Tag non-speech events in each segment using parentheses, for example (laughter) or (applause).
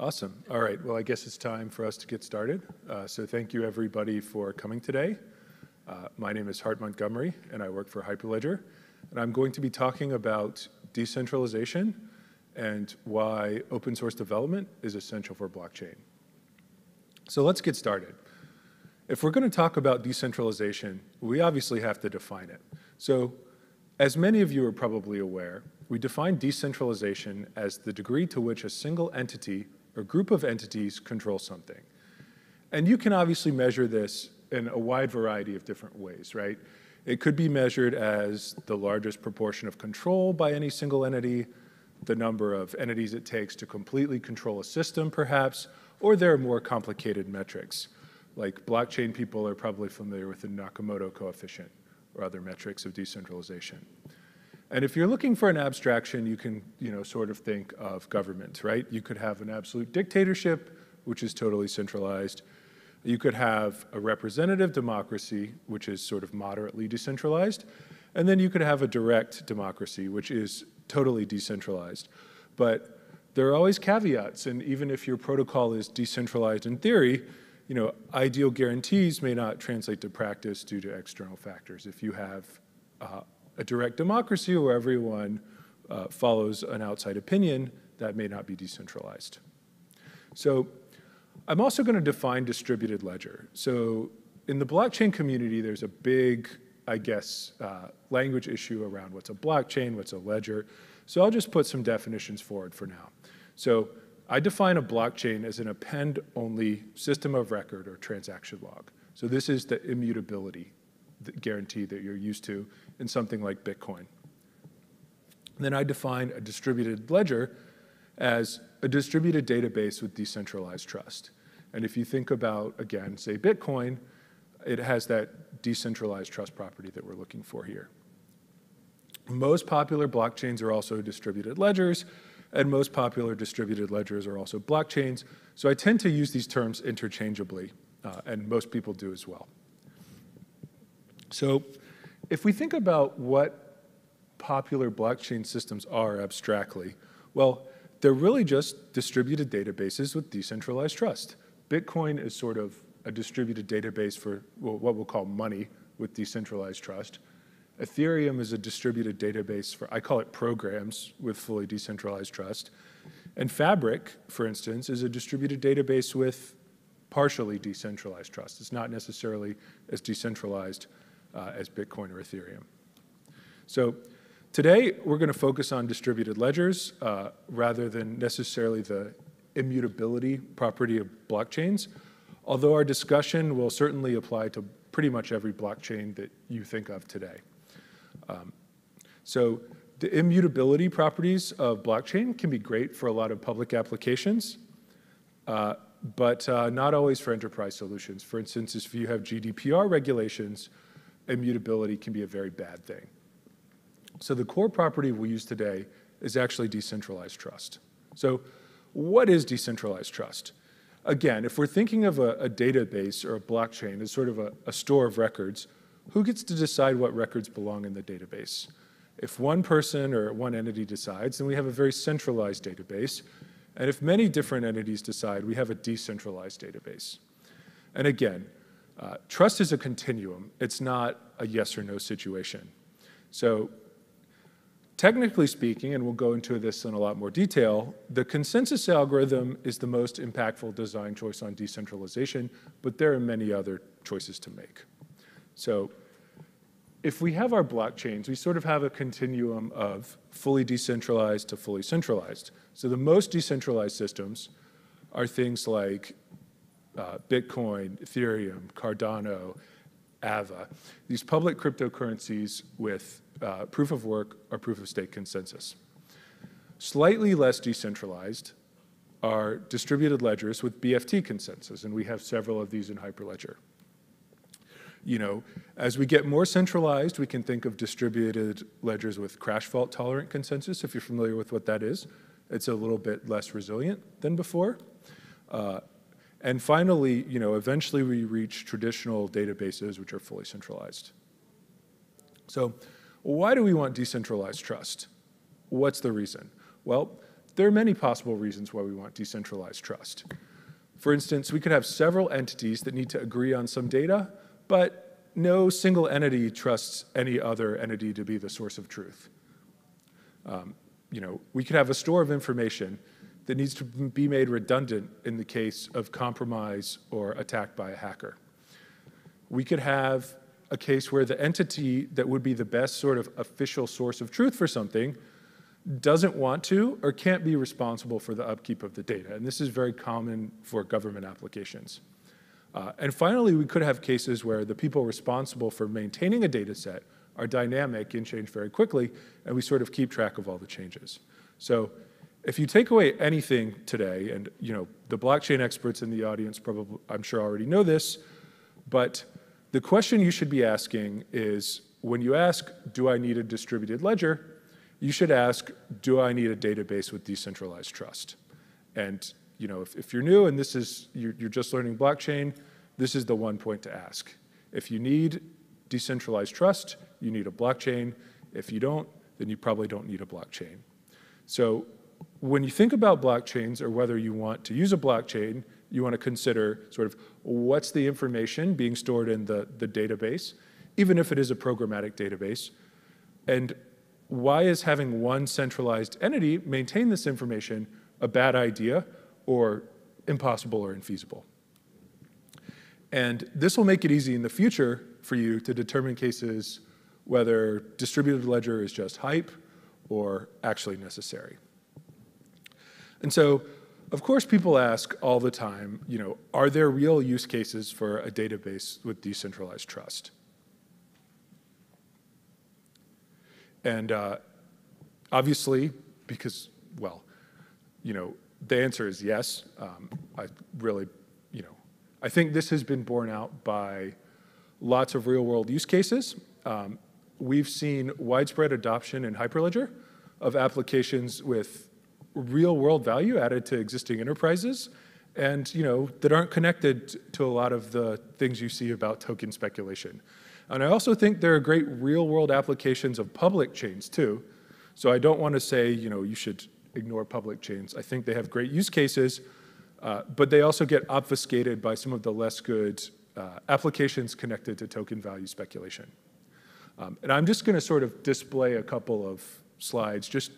Awesome. All right, well, I guess it's time for us to get started. Uh, so thank you, everybody, for coming today. Uh, my name is Hart Montgomery, and I work for Hyperledger. And I'm going to be talking about decentralization and why open-source development is essential for blockchain. So let's get started. If we're going to talk about decentralization, we obviously have to define it. So as many of you are probably aware, we define decentralization as the degree to which a single entity or group of entities control something. And you can obviously measure this in a wide variety of different ways, right? It could be measured as the largest proportion of control by any single entity, the number of entities it takes to completely control a system, perhaps, or there are more complicated metrics. Like blockchain people are probably familiar with the Nakamoto coefficient or other metrics of decentralization. And if you're looking for an abstraction, you can you know, sort of think of government, right? You could have an absolute dictatorship, which is totally centralized. You could have a representative democracy, which is sort of moderately decentralized. And then you could have a direct democracy, which is totally decentralized. But there are always caveats. And even if your protocol is decentralized in theory, you know, ideal guarantees may not translate to practice due to external factors. If you have uh, a direct democracy where everyone uh, follows an outside opinion, that may not be decentralized. So I'm also going to define distributed ledger. So in the blockchain community, there's a big, I guess, uh, language issue around what's a blockchain, what's a ledger. So I'll just put some definitions forward for now. So I define a blockchain as an append-only system of record or transaction log. So this is the immutability guarantee that you're used to in something like Bitcoin. Then I define a distributed ledger as a distributed database with decentralized trust. And if you think about, again, say Bitcoin, it has that decentralized trust property that we're looking for here. Most popular blockchains are also distributed ledgers, and most popular distributed ledgers are also blockchains. So I tend to use these terms interchangeably, uh, and most people do as well. So if we think about what popular blockchain systems are abstractly, well, they're really just distributed databases with decentralized trust. Bitcoin is sort of a distributed database for what we'll call money with decentralized trust. Ethereum is a distributed database for, I call it programs with fully decentralized trust. And Fabric, for instance, is a distributed database with partially decentralized trust. It's not necessarily as decentralized Uh, as Bitcoin or Ethereum. So today, we're going to focus on distributed ledgers uh, rather than necessarily the immutability property of blockchains, although our discussion will certainly apply to pretty much every blockchain that you think of today. Um, so the immutability properties of blockchain can be great for a lot of public applications, uh, but not always for enterprise solutions. For instance, if you have GDPR regulations, immutability can be a very bad thing. So the core property we use today is actually decentralized trust. So what is decentralized trust? Again, if we're thinking of a database or a blockchain as sort of a store of records, who gets to decide what records belong in the database? If one person or one entity decides, then we have a very centralized database. And if many different entities decide, we have a decentralized database. And again, Uh, trust is a continuum. It's not a yes or no situation. So technically speaking, and we'll go into this in a lot more detail, the consensus algorithm is the most impactful design choice on decentralization, but there are many other choices to make. So if we have our blockchains, we sort of have a continuum of fully decentralized to fully centralized. So the most decentralized systems are things like Uh, Bitcoin, Ethereum, Cardano, Ava, these public cryptocurrencies with uh, proof of work or proof of stake consensus. Slightly less decentralized are distributed ledgers with BFT consensus, and we have several of these in Hyperledger. You know, as we get more centralized, we can think of distributed ledgers with crash fault tolerant consensus. If you're familiar with what that is, it's a little bit less resilient than before. Uh, And finally, you know, eventually, we reach traditional databases, which are fully centralized. So why do we want decentralized trust? What's the reason? Well, there are many possible reasons why we want decentralized trust. For instance, we could have several entities that need to agree on some data, but no single entity trusts any other entity to be the source of truth. Um, you know, we could have a store of information that needs to be made redundant in the case of compromise or attack by a hacker. We could have a case where the entity that would be the best sort of official source of truth for something doesn't want to or can't be responsible for the upkeep of the data. And this is very common for government applications. Uh, and finally, we could have cases where the people responsible for maintaining a data set are dynamic and change very quickly, and we sort of keep track of all the changes. So if you take away anything today, and you know the blockchain experts in the audience probably, I'm sure already know this, but the question you should be asking is, when you ask, do I need a distributed ledger, you should ask, do I need a database with decentralized trust? And you know, if, if you're new and this is, you're, you're just learning blockchain, this is the one point to ask. If you need decentralized trust, you need a blockchain. If you don't, then you probably don't need a blockchain. So when you think about blockchains or whether you want to use a blockchain, you want to consider sort of what's the information being stored in the, the database, even if it is a programmatic database, and why is having one centralized entity maintain this information a bad idea or impossible or infeasible? And this will make it easy in the future for you to determine cases whether distributed ledger is just hype or actually necessary. And so, of course, people ask all the time, you know, are there real use cases for a database with decentralized trust? And uh, obviously, because, well, you know, the answer is yes. Um, I really, you know, I think this has been borne out by lots of real world use cases. Um, we've seen widespread adoption in Hyperledger of applications with real world value added to existing enterprises and you know that aren't connected to a lot of the things you see about token speculation. And I also think there are great real world applications of public chains too. So I don't want to say, you know, you should ignore public chains. I think they have great use cases, uh, but they also get obfuscated by some of the less good uh, applications connected to token value speculation. Um, and I'm just going to sort of display a couple of slides. Just,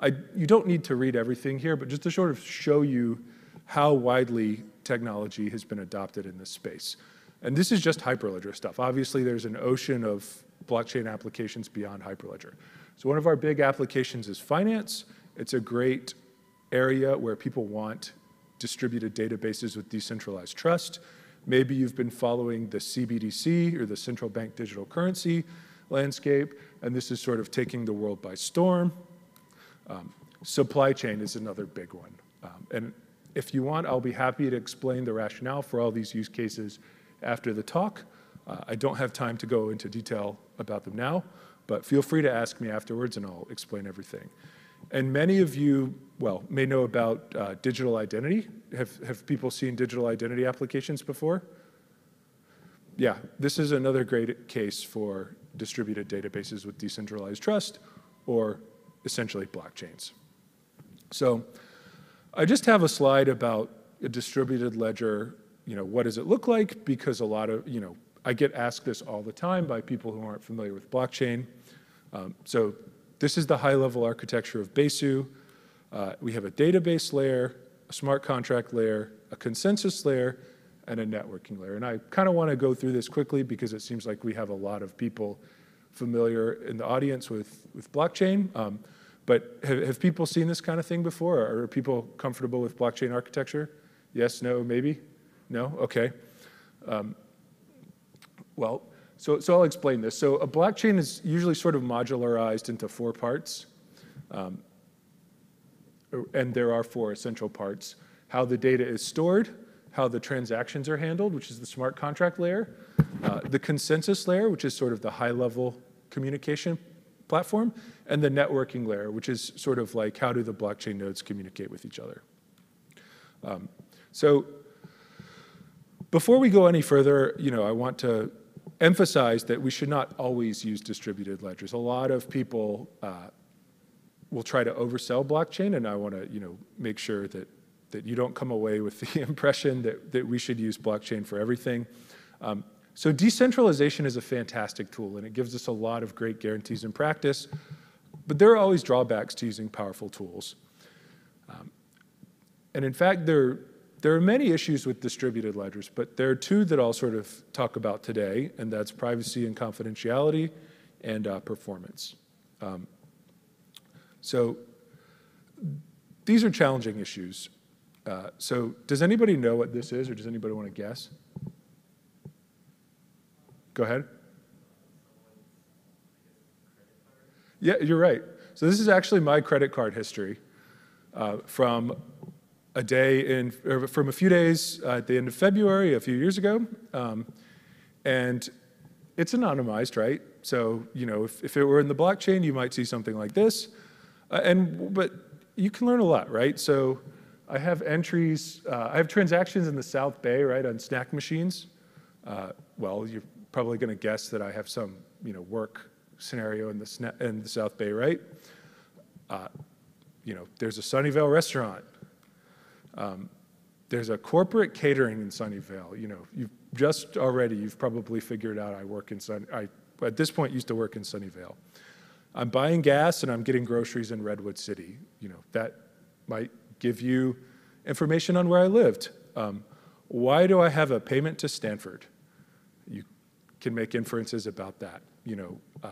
I, you don't need to read everything here, but just to sort of show you how widely technology has been adopted in this space. And this is just Hyperledger stuff. Obviously, there's an ocean of blockchain applications beyond Hyperledger. So one of our big applications is finance. It's a great area where people want distributed databases with decentralized trust. Maybe you've been following the CBDC or the central bank digital currency landscape, and this is sort of taking the world by storm. Um, supply chain is another big one. Um, and if you want, I'll be happy to explain the rationale for all these use cases after the talk. Uh, I don't have time to go into detail about them now, but feel free to ask me afterwards and I'll explain everything. And many of you, well, may know about uh, digital identity. Have, have people seen digital identity applications before? Yeah, this is another great case for distributed databases with decentralized trust or essentially blockchains. So I just have a slide about a distributed ledger you know, what does it look like? Because a lot of, you know, I get asked this all the time by people who aren't familiar with blockchain. Um, so this is the high-level architecture of Besu. Uh, we have a database layer, a smart contract layer, a consensus layer, and a networking layer. And I kind of want to go through this quickly because it seems like we have a lot of people familiar in the audience with, with blockchain. Um, but have, have people seen this kind of thing before? Are people comfortable with blockchain architecture? Yes, no, maybe? No? Okay. Um, well, so, so I'll explain this. So a blockchain is usually sort of modularized into four parts. Um, and there are four essential parts. How the data is stored, how the transactions are handled, which is the smart contract layer, uh, the consensus layer, which is sort of the high level communication platform, and the networking layer, which is sort of like how do the blockchain nodes communicate with each other. Um, so before we go any further, you know, I want to emphasize that we should not always use distributed ledgers. A lot of people uh, will try to oversell blockchain, and I want to you know make sure that that you don't come away with the (laughs) impression that that we should use blockchain for everything. Um, so decentralization is a fantastic tool, and it gives us a lot of great guarantees in practice. But there are always drawbacks to using powerful tools. Um, and in fact, there, there are many issues with distributed ledgers, but there are two that I'll sort of talk about today, and that's privacy and confidentiality and uh, performance. Um, so these are challenging issues. Uh, so does anybody know what this is, or does anybody want to guess? Go ahead. Yeah, you're right. So this is actually my credit card history uh, from a day in, from a few days uh, at the end of February a few years ago. Um, and it's anonymized, right? So, you know, if, if it were in the blockchain, you might see something like this. Uh, and, but you can learn a lot, right? So I have entries, uh, I have transactions in the South Bay, right, on snack machines. Uh, well, you're probably going to guess that I have some, you know, work scenario in the, in the South Bay, right? Uh, you know, there's a Sunnyvale restaurant. Um, there's a corporate catering in Sunnyvale. You know, you've just already, you've probably figured out I work in Sun, I, at this point, used to work in Sunnyvale. I'm buying gas and I'm getting groceries in Redwood City. You know, that might give you information on where I lived. Um, why do I have a payment to Stanford? Can make inferences about that. You know, uh,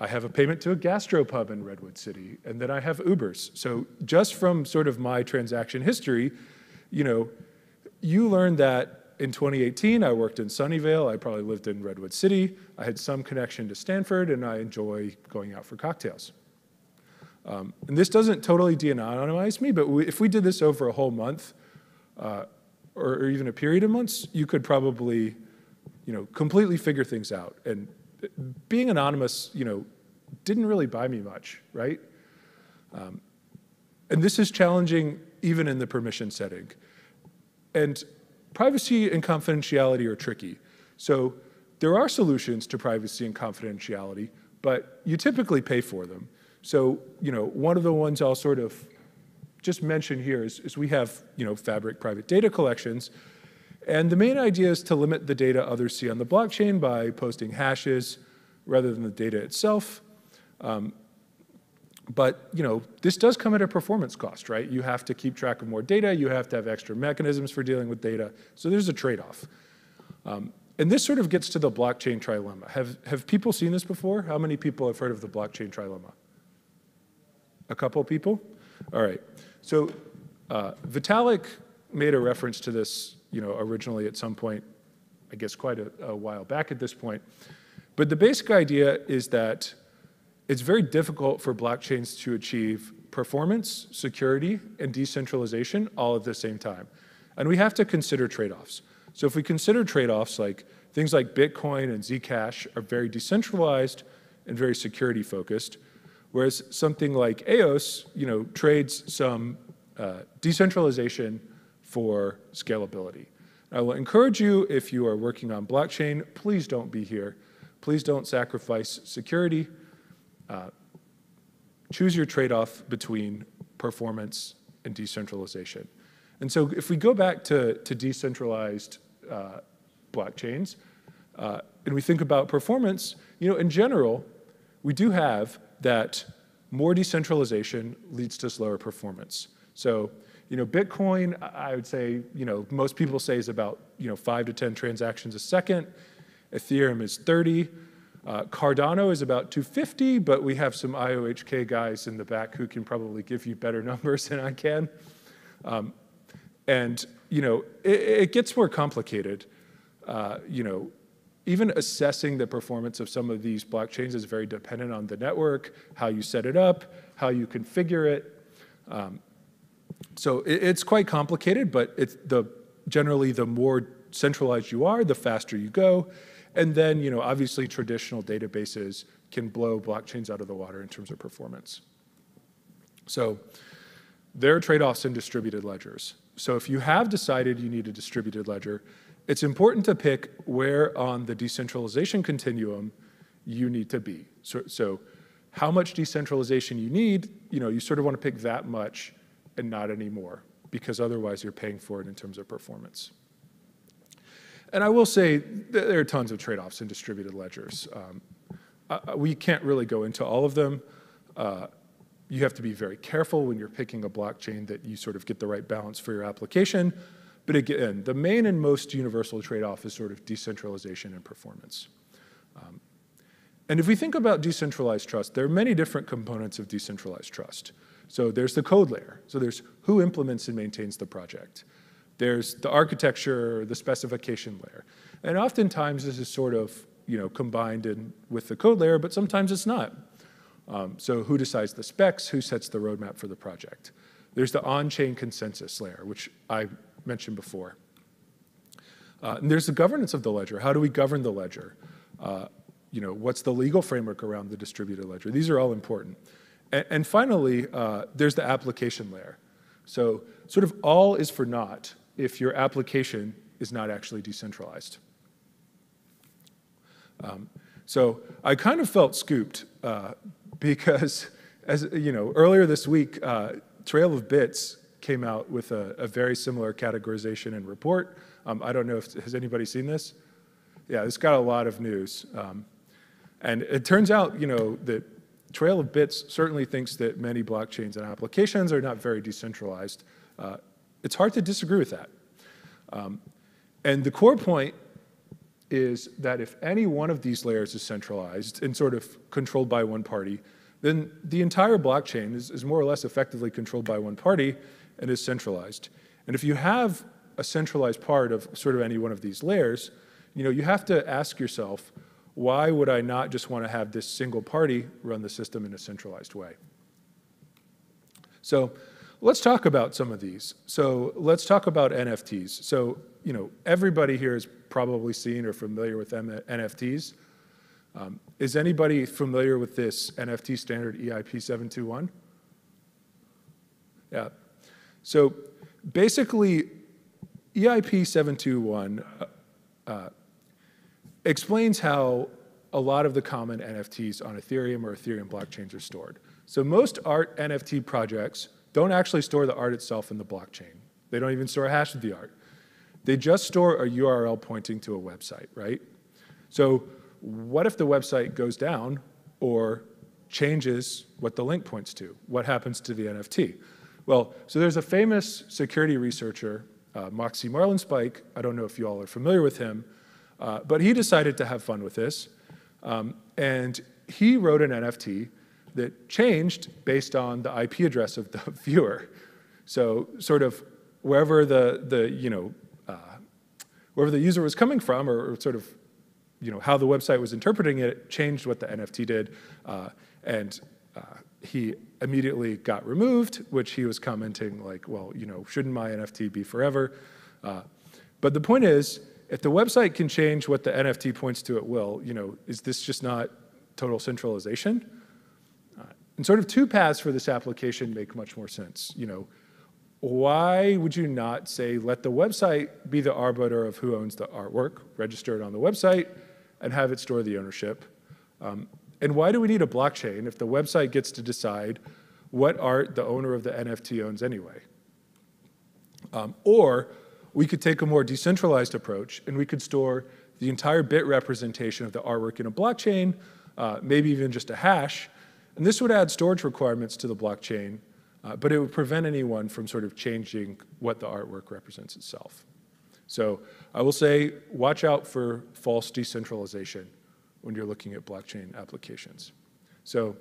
I have a payment to a gastropub in Redwood City, and then I have Ubers. So just from sort of my transaction history, you know, you learn that in 2018, I worked in Sunnyvale. I probably lived in Redwood City. I had some connection to Stanford, and I enjoy going out for cocktails. Um, and this doesn't totally de-anonymize me, but we, if we did this over a whole month, uh, or, or, even a period of months, you could probably, you know, completely figure things out. And being anonymous, you know, didn't really buy me much, right? Um, and this is challenging even in the permission setting. And privacy and confidentiality are tricky. So there are solutions to privacy and confidentiality, but you typically pay for them. So, you know, one of the ones I'll sort of just mention here is, is we have, you know, Fabric private data collections, and the main idea is to limit the data others see on the blockchain by posting hashes rather than the data itself. Um, but you know, this does come at a performance cost, right? You have to keep track of more data. You have to have extra mechanisms for dealing with data. So there's a trade-off. Um, and this sort of gets to the blockchain trilemma. Have, have people seen this before? How many people have heard of the blockchain trilemma? A couple people? All right. So uh, Vitalik made a reference to this you know, originally at some point, I guess quite a, a while back at this point. But the basic idea is that it's very difficult for blockchains to achieve performance, security, and decentralization all at the same time. And we have to consider trade-offs. So if we consider trade-offs like things like Bitcoin and Zcash are very decentralized and very security focused, whereas something like EOS, you know, trades some uh, decentralization for scalability. I will encourage you, if you are working on blockchain, please don't be here. Please don't sacrifice security. Uh, choose your trade-off between performance and decentralization. And so if we go back to, to decentralized uh, blockchains, uh, and we think about performance, you know, in general, we do have that more decentralization leads to slower performance. So you know, Bitcoin, I would say, you know, most people say is about, you know, five to 10 transactions a second. Ethereum is 30. Uh, Cardano is about 250, but we have some IOHK guys in the back who can probably give you better (laughs) numbers than I can. Um, and, you know, it, it gets more complicated. Uh, you know, even assessing the performance of some of these blockchains is very dependent on the network, how you set it up, how you configure it. Um, so it, it's quite complicated, but it's the, generally the more centralized you are, the faster you go. And then, you know, obviously traditional databases can blow blockchains out of the water in terms of performance. So there are trade-offs in distributed ledgers. So if you have decided you need a distributed ledger, it's important to pick where on the decentralization continuum you need to be. So, so how much decentralization you need, you know, you sort of want to pick that much and not anymore, because otherwise you're paying for it in terms of performance. And I will say there are tons of trade-offs in distributed ledgers. Um, uh, we can't really go into all of them. Uh, you have to be very careful when you're picking a blockchain that you sort of get the right balance for your application. But again, the main and most universal trade-off is sort of decentralization and performance. Um, and if we think about decentralized trust, there are many different components of decentralized trust. So there's the code layer. So there's who implements and maintains the project. There's the architecture, the specification layer. And oftentimes this is sort of you know, combined in with the code layer, but sometimes it's not. Um, so who decides the specs, who sets the roadmap for the project? There's the on-chain consensus layer, which I mentioned before. Uh, and there's the governance of the ledger. How do we govern the ledger? Uh, you know, what's the legal framework around the distributed ledger? These are all important. And, and finally, uh, there's the application layer. So sort of all is for naught if your application is not actually decentralized. Um, so I kind of felt scooped uh, because, (laughs) as you know, earlier this week, uh, Trail of Bits came out with a, a, very similar categorization and report. Um, I don't know if has anybody seen this. Yeah, this got a lot of news, um, and it turns out, you know, that Trail of Bits certainly thinks that many blockchains and applications are not very decentralized. Uh, it's hard to disagree with that. Um, and the core point is that if any one of these layers is centralized and sort of controlled by one party, then the entire blockchain is, is more or less effectively controlled by one party and is centralized. And if you have a centralized part of sort of any one of these layers, you know, you have to ask yourself, why would I not just want to have this single party run the system in a centralized way? So let's talk about some of these. So let's talk about NFTs. So, you know, everybody here is probably seen or familiar with NFTs. Um, is anybody familiar with this NFT standard EIP 721? Yeah. So basically, EIP 721 uh, uh, explains how a lot of the common NFTs on Ethereum or Ethereum blockchains are stored. So most art NFT projects don't actually store the art itself in the blockchain. They don't even store a hash of the art. They just store a URL pointing to a website, right? So what if the website goes down or changes what the link points to? What happens to the NFT? Well, so there's a famous security researcher, uh, Moxie Marlinspike. I don't know if you all are familiar with him, uh, but he decided to have fun with this. Um, and he wrote an NFT that changed based on the IP address of the (laughs) viewer. So sort of wherever the, the you know, uh, wherever the user was coming from or, or, sort of you know, how the website was interpreting it changed what the NFT did. Uh, and uh, he immediately got removed, which he was commenting like, well, you know, shouldn't my NFT be forever? Uh, but the point is, if the website can change what the NFT points to at will, you know, is this just not total centralization? Uh, and sort of two paths for this application make much more sense. You know, why would you not say, let the website be the arbiter of who owns the artwork, register it on the website, and have it store the ownership? Um, and why do we need a blockchain if the website gets to decide what art the owner of the NFT owns anyway? Um, or we could take a more decentralized approach and we could store the entire bit representation of the artwork in a blockchain, uh, maybe even just a hash. And this would add storage requirements to the blockchain, uh, but it would prevent anyone from sort of changing what the artwork represents itself. So I will say, watch out for false decentralization when you're looking at blockchain applications. So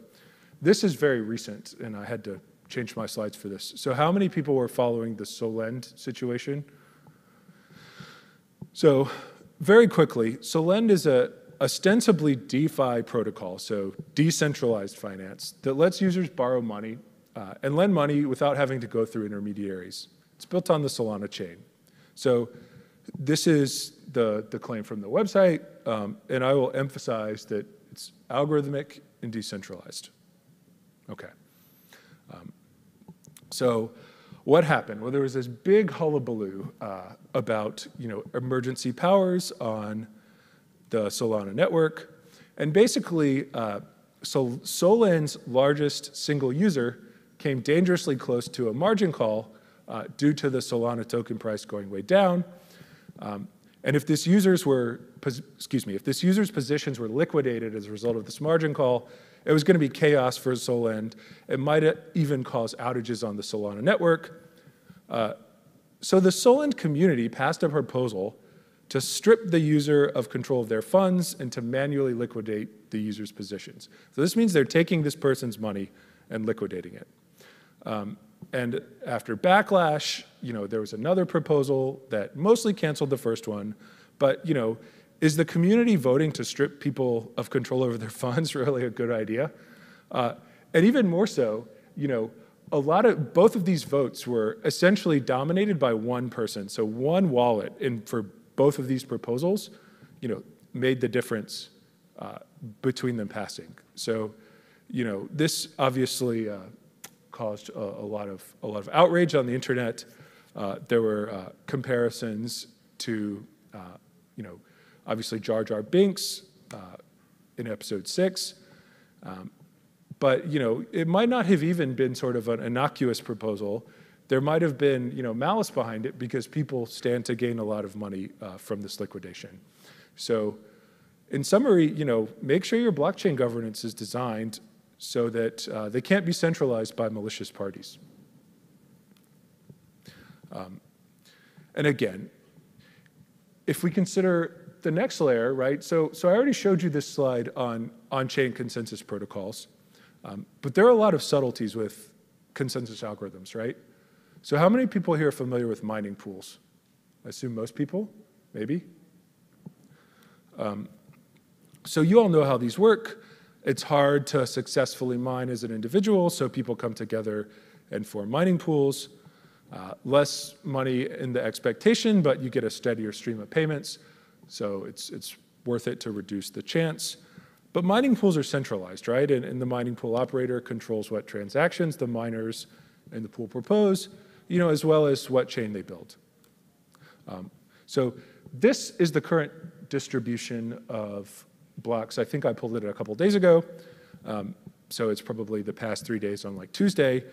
this is very recent, and I had to change my slides for this. So how many people were following the Solend situation? So very quickly, Solend is a ostensibly DeFi protocol, so decentralized finance, that lets users borrow money uh, and lend money without having to go through intermediaries. It's built on the Solana chain. So this is the, the claim from the website, um, and I will emphasize that it's algorithmic and decentralized. Okay. Um, so what happened? Well, there was this big hullabaloo uh, about you know, emergency powers on the Solana network. And basically, uh, so Solend's largest single user came dangerously close to a margin call uh, due to the Solana token price going way down. Um, and if this users were, excuse me, if this user's positions were liquidated as a result of this margin call, it was going to be chaos for Solend. It might even cause outages on the Solana network. Uh, so the Solend community passed a proposal to strip the user of control of their funds and to manually liquidate the user's positions. So this means they're taking this person's money and liquidating it. Um, and after backlash, you know, there was another proposal that mostly canceled the first one, but you know, is the community voting to strip people of control over their (laughs) funds really a good idea? Uh, and even more so, you know, a lot of both of these votes were essentially dominated by one person. So one wallet in for both of these proposals, you know, made the difference uh, between them passing. So, you know, this obviously uh, caused a, a, lot of a lot of outrage on the internet. Uh, there were uh, comparisons to, uh, you know, obviously Jar Jar Binks uh, in episode six. Um, but you know, it might not have even been sort of an innocuous proposal there might have been you know, malice behind it because people stand to gain a lot of money uh, from this liquidation. So in summary, you know, make sure your blockchain governance is designed so that uh, they can't be centralized by malicious parties. Um, and again, if we consider the next layer, right? So, so I already showed you this slide on on-chain consensus protocols, um, but there are a lot of subtleties with consensus algorithms, right? So how many people here are familiar with mining pools? I assume most people, maybe. Um, so you all know how these work. It's hard to successfully mine as an individual, so people come together and form mining pools. Uh, less money in the expectation, but you get a steadier stream of payments, so it's, it's worth it to reduce the chance. But mining pools are centralized, right? And, and the mining pool operator controls what transactions the miners in the pool propose, you know, as well as what chain they build. Um, so this is the current distribution of blocks. I think I pulled it a couple days ago. Um, so it's probably the past three days on like Tuesday.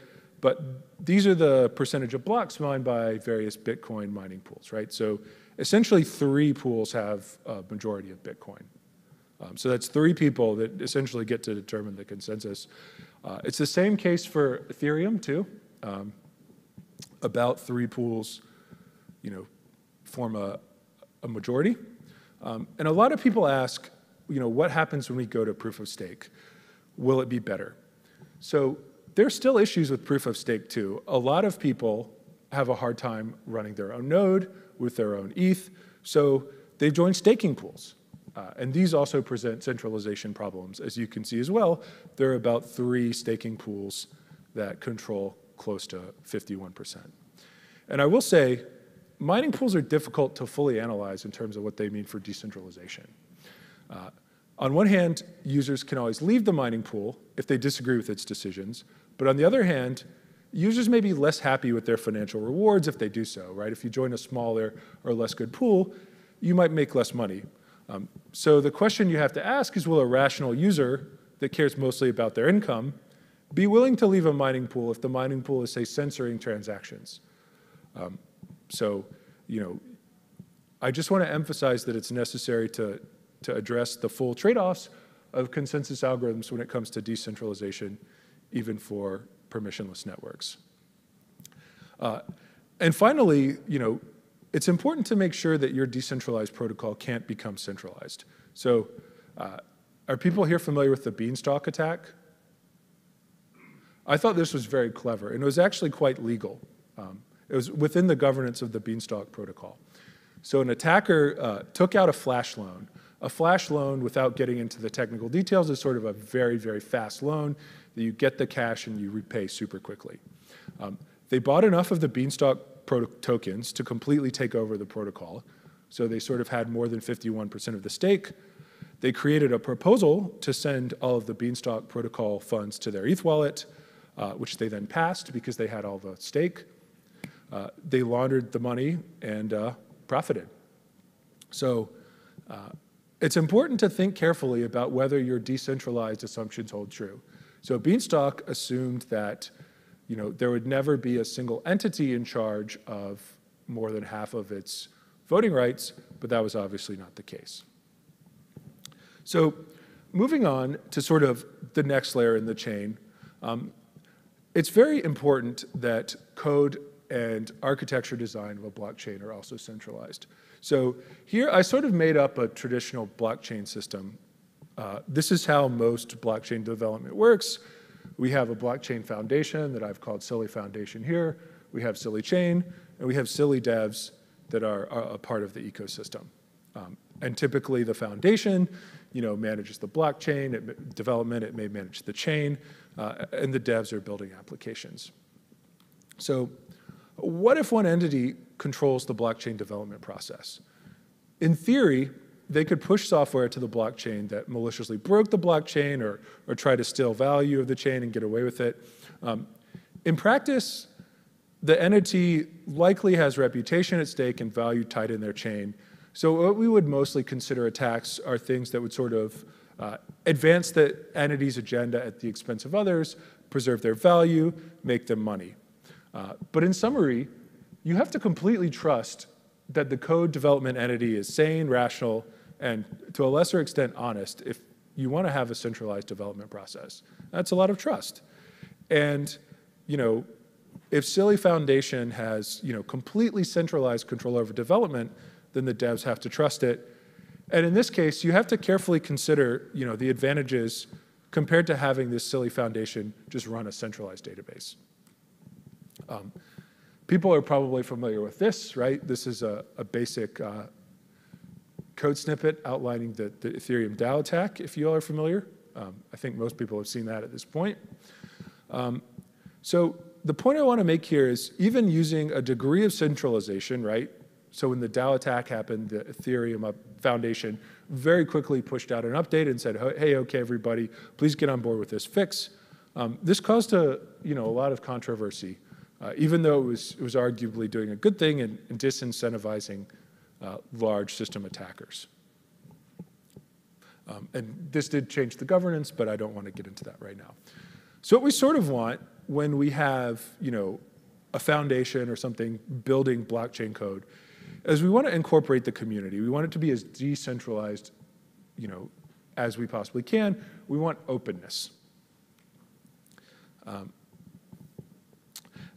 But these are the percentage of blocks mined by various Bitcoin mining pools, right? So essentially three pools have a majority of Bitcoin. Um, so that's three people that essentially get to determine the consensus. Uh, it's the same case for Ethereum too. Um, about three pools, you know, form a, a majority. Um, and a lot of people ask, you know, what happens when we go to proof of stake? Will it be better? So there's still issues with proof of stake too. A lot of people have a hard time running their own node with their own ETH, so they join staking pools. Uh, and these also present centralization problems. As you can see as well, there are about three staking pools that control close to 51%. And I will say, mining pools are difficult to fully analyze in terms of what they mean for decentralization. Uh, on one hand, users can always leave the mining pool if they disagree with its decisions, but on the other hand, users may be less happy with their financial rewards if they do so, right? If you join a smaller or less good pool, you might make less money. Um, so the question you have to ask is, will a rational user that cares mostly about their income be willing to leave a mining pool if the mining pool is, say, censoring transactions. Um, so, you know, I just want to emphasize that it's necessary to, to address the full trade-offs of consensus algorithms when it comes to decentralization, even for permissionless networks. Uh, and finally, you know, it's important to make sure that your decentralized protocol can't become centralized. So uh, are people here familiar with the Beanstalk attack? I thought this was very clever, and it was actually quite legal. Um, it was within the governance of the Beanstalk protocol. So an attacker uh, took out a flash loan. A flash loan, without getting into the technical details, is sort of a very, very fast loan that you get the cash and you repay super quickly. Um, they bought enough of the Beanstalk tokens to completely take over the protocol. So they sort of had more than 51% of the stake. They created a proposal to send all of the Beanstalk protocol funds to their ETH wallet uh, which they then passed because they had all the stake. Uh, they laundered the money and uh, profited. So uh, it's important to think carefully about whether your decentralized assumptions hold true. So Beanstalk assumed that you know, there would never be a single entity in charge of more than half of its voting rights, but that was obviously not the case. So moving on to sort of the next layer in the chain, um, it's very important that code and architecture design of a blockchain are also centralized. So here I sort of made up a traditional blockchain system. Uh, this is how most blockchain development works. We have a blockchain foundation that I've called Silly Foundation here. We have Silly Chain, and we have Silly devs that are, are a part of the ecosystem. Um, and typically the foundation, you know, manages the blockchain it, development, it may manage the chain, uh, and the devs are building applications. So what if one entity controls the blockchain development process? In theory, they could push software to the blockchain that maliciously broke the blockchain or, or try to steal value of the chain and get away with it. Um, in practice, the entity likely has reputation at stake and value tied in their chain. So what we would mostly consider attacks are things that would sort of uh, advance the entity's agenda at the expense of others, preserve their value, make them money. Uh, but in summary, you have to completely trust that the code development entity is sane, rational, and to a lesser extent honest if you want to have a centralized development process. That's a lot of trust. And, you know, if Silly Foundation has, you know, completely centralized control over development, then the devs have to trust it. And in this case, you have to carefully consider, you know, the advantages compared to having this Silly Foundation just run a centralized database. Um, people are probably familiar with this, right? This is a, a basic uh, code snippet outlining the, the, Ethereum DAO attack, if you all are familiar. Um, I think most people have seen that at this point. Um, so the point I want to make here is even using a degree of centralization, right? So when the DAO attack happened, the Ethereum Foundation very quickly pushed out an update and said, hey, okay, everybody, please get on board with this fix. Um, this caused a, you know, a lot of controversy, uh, even though it was, it was arguably doing a good thing and, and disincentivizing uh, large system attackers. Um, and this did change the governance, but I don't want to get into that right now. So what we sort of want when we have, you know, a foundation or something building blockchain code is we want to incorporate the community. We want it to be as decentralized, you know, as we possibly can. We want openness. Um,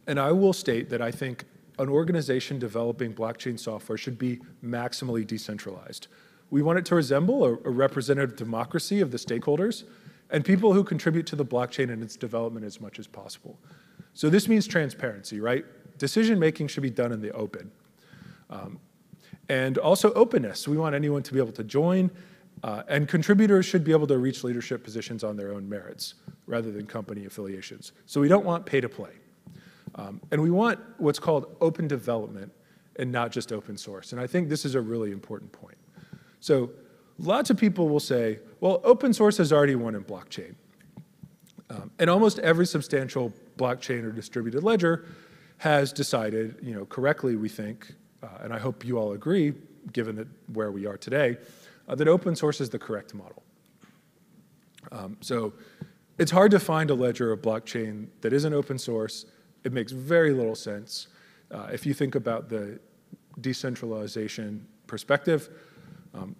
and I will state that I think an organization developing blockchain software should be maximally decentralized. We want it to resemble a, a, representative democracy of the stakeholders and people who contribute to the blockchain and its development as much as possible. So this means transparency, right? Decision making should be done in the open. Um, and also openness. We want anyone to be able to join, uh, and contributors should be able to reach leadership positions on their own merits rather than company affiliations. So we don't want pay to play. Um, and we want what's called open development and not just open source. And I think this is a really important point. So lots of people will say, well, open source has already won in blockchain. Um, and almost every substantial blockchain or distributed ledger has decided, you know, correctly, we think, uh, and I hope you all agree, given that where we are today, uh, that open source is the correct model. Um, so it's hard to find a ledger or blockchain that isn't open source it makes very little sense. Uh, if you think about the decentralization perspective, um,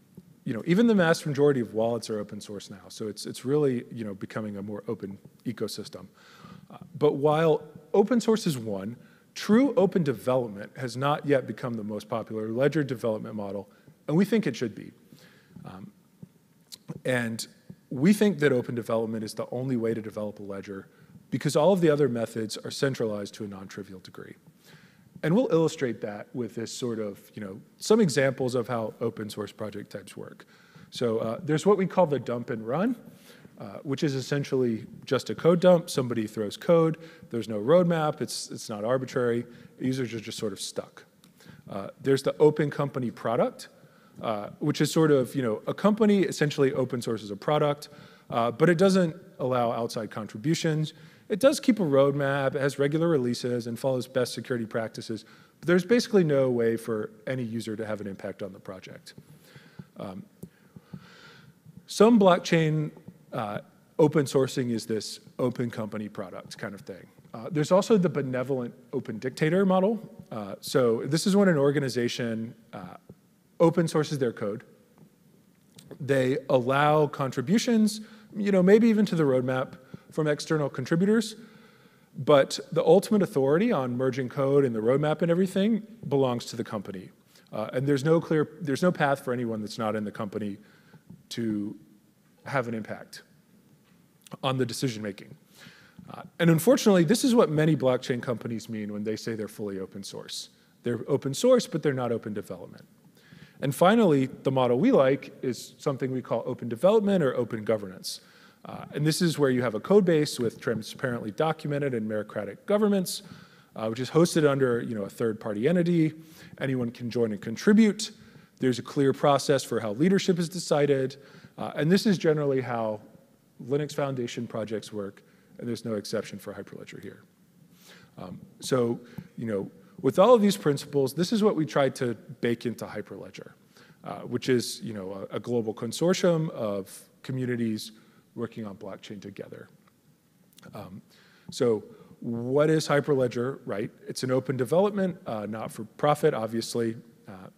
you know, even the vast majority of wallets are open source now. So it's, it's really, you know, becoming a more open ecosystem. Uh, but while open source is won, true open development has not yet become the most popular ledger development model, and we think it should be. Um, and we think that open development is the only way to develop a ledger because all of the other methods are centralized to a non-trivial degree. And we'll illustrate that with this sort of, you know, some examples of how open source project types work. So uh, there's what we call the dump and run, uh, which is essentially just a code dump. Somebody throws code. There's no roadmap. It's, it's not arbitrary. Users are just sort of stuck. Uh, there's the open company product, uh, which is sort of, you know, a company essentially open sources a product, uh, but it doesn't allow outside contributions. It does keep a roadmap, it has regular releases, and follows best security practices, but there's basically no way for any user to have an impact on the project. Um, some blockchain uh, open sourcing is this open company product kind of thing. Uh, there's also the benevolent open dictator model. Uh, so this is when an organization uh, open sources their code. They allow contributions, you know, maybe even to the roadmap from external contributors, but the ultimate authority on merging code and the roadmap and everything belongs to the company. Uh, and there's no clear, there's no path for anyone that's not in the company to have an impact on the decision making. Uh, and unfortunately, this is what many blockchain companies mean when they say they're fully open source. They're open source, but they're not open development. And finally, the model we like is something we call open development or open governance. Uh, and this is where you have a code base with transparently documented and meritocratic governments, uh, which is hosted under you know, a third-party entity. Anyone can join and contribute. There's a clear process for how leadership is decided. Uh, and this is generally how Linux Foundation projects work, and there's no exception for Hyperledger here. Um, so, you know, with all of these principles, this is what we tried to bake into Hyperledger, uh, which is, you know, a, a, global consortium of communities working on blockchain together. Um, so what is Hyperledger, right? It's an open development, uh, not for profit, obviously, uh,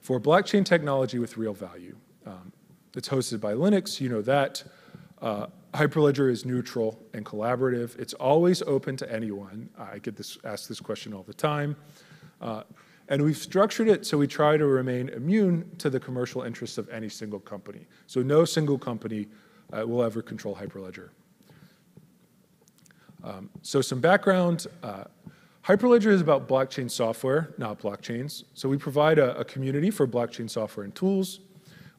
for blockchain technology with real value. Um, it's hosted by Linux, you know that. Uh, Hyperledger is neutral and collaborative. It's always open to anyone. I get this, asked this question all the time. Uh, and we've structured it so we try to remain immune to the commercial interests of any single company. So no single company uh, will ever control Hyperledger. Um, so some background, uh, Hyperledger is about blockchain software, not blockchains. So we provide a, a community for blockchain software and tools.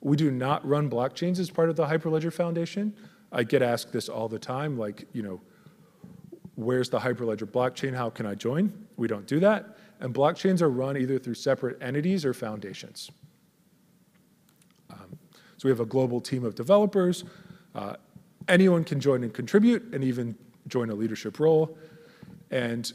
We do not run blockchains as part of the Hyperledger Foundation. I get asked this all the time, like, you know, where's the Hyperledger blockchain? How can I join? We don't do that. And blockchains are run either through separate entities or foundations. Um, so we have a global team of developers. Uh, anyone can join and contribute and even join a leadership role. And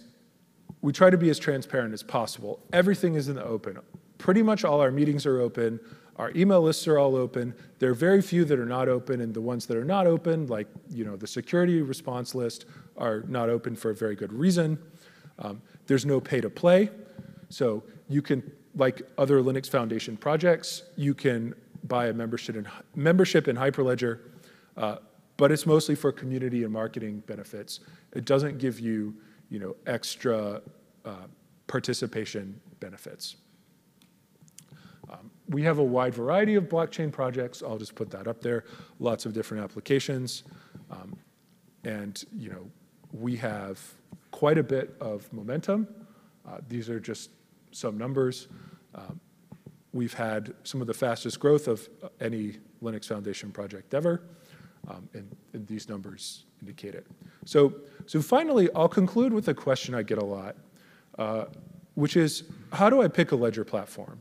we try to be as transparent as possible. Everything is in the open. Pretty much all our meetings are open. Our email lists are all open. There are very few that are not open, and the ones that are not open, like you know the security response list, are not open for a very good reason. Um, there's no pay to play, so you can, like other Linux Foundation projects, you can buy a membership in, membership in Hyperledger, uh, but it's mostly for community and marketing benefits. It doesn't give you, you know, extra uh, participation benefits. Um, we have a wide variety of blockchain projects. I'll just put that up there. Lots of different applications. Um, and you know, we have quite a bit of momentum. Uh, these are just some numbers. Um, we've had some of the fastest growth of any Linux Foundation project ever, um, and, and, these numbers indicate it. So, so finally, I'll conclude with a question I get a lot, uh, which is, how do I pick a ledger platform?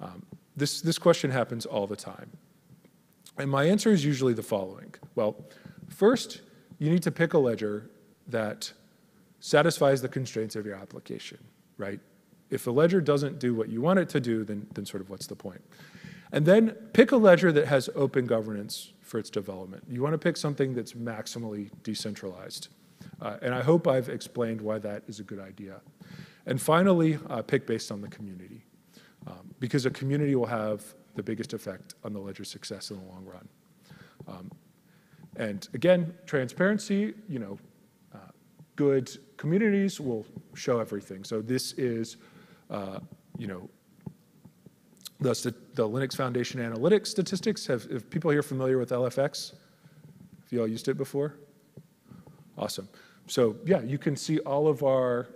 Um, this, this question happens all the time. And my answer is usually the following. Well, first, you need to pick a ledger that satisfies the constraints of your application, right? If a ledger doesn't do what you want it to do, then, then sort of what's the point? And then pick a ledger that has open governance for its development. You want to pick something that's maximally decentralized. Uh, and I hope I've explained why that is a good idea. And finally, uh, pick based on the community um, because a community will have the biggest effect on the ledger's success in the long run. Um, and again, transparency, you know, uh, good communities will show everything. So this is, uh, you know, the, the Linux Foundation analytics statistics. Have, if people here familiar with LFX? Have you all used it before? Awesome. So yeah, you can see all of our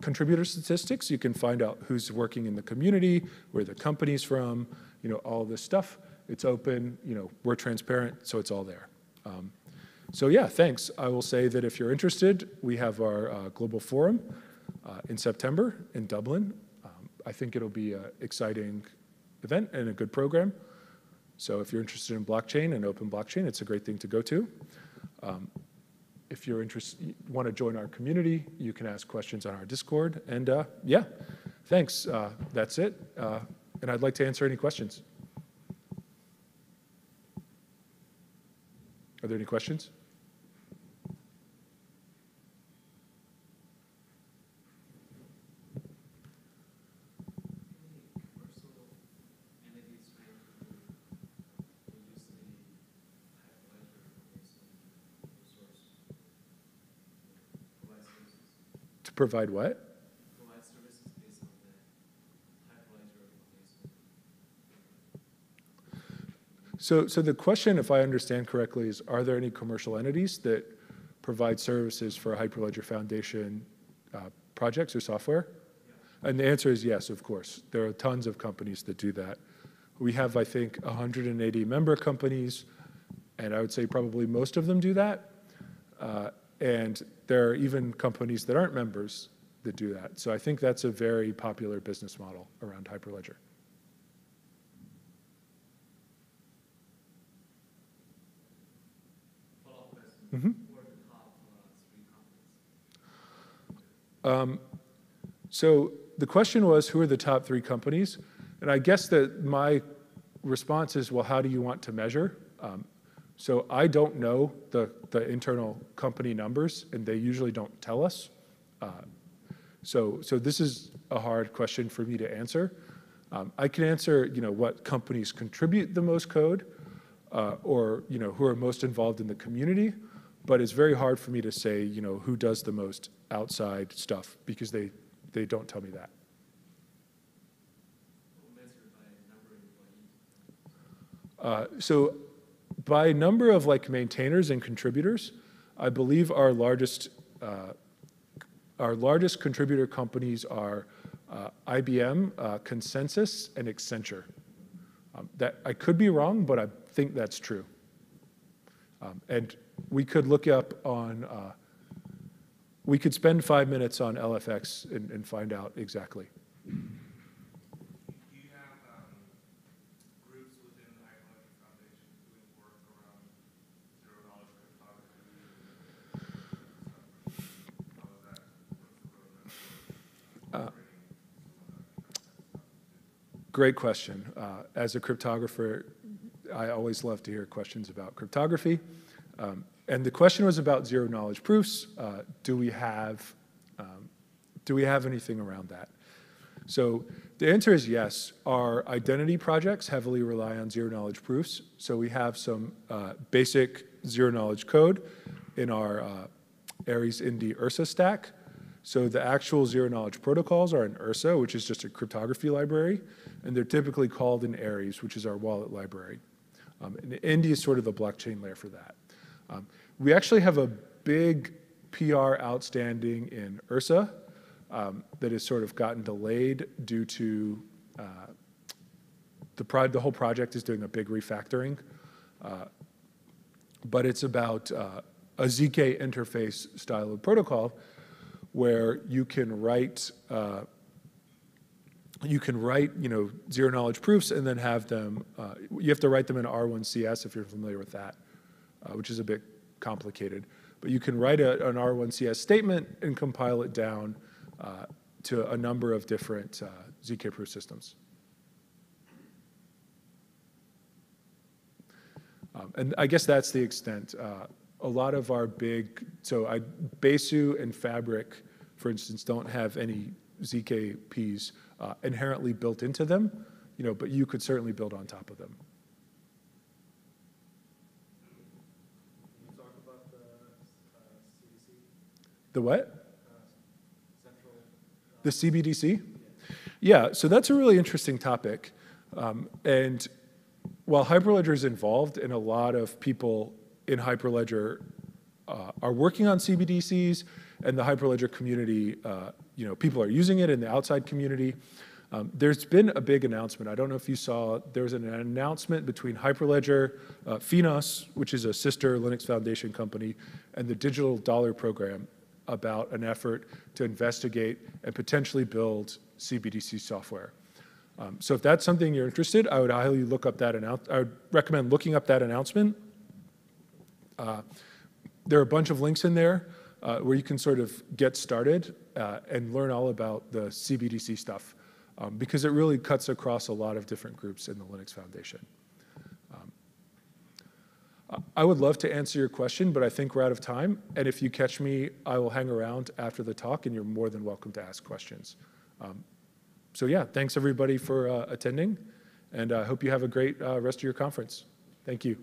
contributor statistics. You can find out who's working in the community, where the company's from, you know, all this stuff. It's open, you know, we're transparent, so it's all there. Um, so yeah, thanks. I will say that if you're interested, we have our uh, global forum uh, in September in Dublin. Um, I think it'll be an exciting event and a good program. So if you're interested in blockchain and open blockchain, it's a great thing to go to. Um, if you're interested, want to join our community, you can ask questions on our Discord. And uh, yeah, thanks. Uh, that's it. Uh, and I'd like to answer any questions. Are there any questions? To provide what? provide services based on the hyperledger replacement. So, so the question, if I understand correctly, is are there any commercial entities that provide services for Hyperledger Foundation uh, projects or software? And the answer is yes, of course. There are tons of companies that do that. We have, I think, 180 member companies, and I would say probably most of them do that. Uh, and there are even companies that aren't members that do that. So I think that's a very popular business model around Hyperledger. Follow-up question. Who are the top three companies? Um, So the question was, who are the top three companies? And I guess that my response is, well, how do you want to measure? Um, So I don't know the, the internal company numbers, and they usually don't tell us. Uh, So, so this is a hard question for me to answer. Um, I can answer, you know, what companies contribute the most code, uh, or, you know, who are most involved in the community, but it's very hard for me to say, you know, who does the most outside stuff, because they, they don't tell me that. Measured by number of employees. Uh, So by number of like maintainers and contributors, I believe our largest, uh, our largest contributor companies are uh, IBM, uh, ConsenSys, and Accenture. Um, That, I could be wrong, but I think that's true. Um, And we could look up on, uh, we could spend five minutes on LFX and, and find out exactly. Do you have um, groups within the Hyperledger Foundation doing work around zero knowledge cryptography? How is that? What's the roadmap? Great question. Uh, As a cryptographer, I always love to hear questions about cryptography. Um, And the question was about zero knowledge proofs. Uh, Do we have, um, do we have anything around that? So the answer is yes. Our identity projects heavily rely on zero knowledge proofs. So we have some uh, basic zero knowledge code in our uh, Aries Indy Ursa stack. So the actual zero knowledge protocols are in Ursa, which is just a cryptography library, and they're typically called in Aries, which is our wallet library. Um, and Indy is sort of the blockchain layer for that. Um, we actually have a big PR outstanding in Ursa um, that has sort of gotten delayed due to uh, the, the whole project is doing a big refactoring. Uh, but it's about uh, a ZK interface style of protocol where you can write uh, you can write you know zero knowledge proofs and then have them uh, you have to write them in R1CS if you're familiar with that, uh, which is a bit complicated. But you can write a, an R1CS statement and compile it down uh, to a number of different uh, ZK proof systems. Um, and I guess that's the extent. A lot of our big, so I, Besu and Fabric, for instance, don't have any ZKPs uh, inherently built into them, you know, but you could certainly build on top of them. The The what? central? The CBDC? Yeah, so that's a really interesting topic. Um, and while Hyperledger is involved and a lot of people in Hyperledger uh, are working on CBDCs and the Hyperledger community, uh, you know, people are using it in the outside community. Um, there's been a big announcement. I don't know if you saw, there was an announcement between Hyperledger, uh, FINOS, which is a sister Linux Foundation company, and the Digital Dollar Program about an effort to investigate and potentially build CBDC software. Um, so if that's something you're interested, I would highly look up that announce. I would recommend looking up that announcement. Uh, there are a bunch of links in there uh, where you can sort of get started uh, and learn all about the CBDC stuff um, because it really cuts across a lot of different groups in the Linux Foundation. Um, I would love to answer your question, but I think we're out of time. And if you catch me, I will hang around after the talk, and you're more than welcome to ask questions. Um, So yeah, thanks everybody for uh, attending, and I hope you have a great uh, rest of your conference. Thank you.